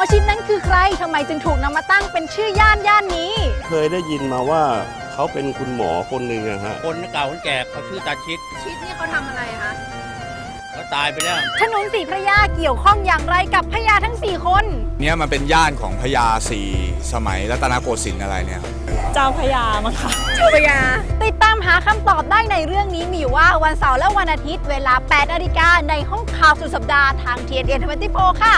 อาชีพนั้นคือใครทำไมจึงถูกนำมาตั้งเป็นชื่อย่านย่านนี้ เคยได้ยินมาว่าเขาเป็นคุณหมอคนหนึ่งอะฮะ คนเก่าคนแก่เขาชื่อตาชิดชิดนี่เขาทำอะไรคะเขาตายไปแล้ว ถนนสีพระยาเกี่ยวข้องอย่างไรกับพญาทั้ง4คน เนี่ยมันเป็นย่านของพญาสีสมัยรัตนโกสินทร์อะไรเนี่ยครับเจ้าพญายามั้งคะพญาติดตามหาคำตอบได้ในเรื่องนี้มีอยู่ว่าวันเสาร์และวันอาทิตย์เวลา8นาฬิกาในห้องข่าวสุดสัปดาห์ทาง TNN 24 ค่ะ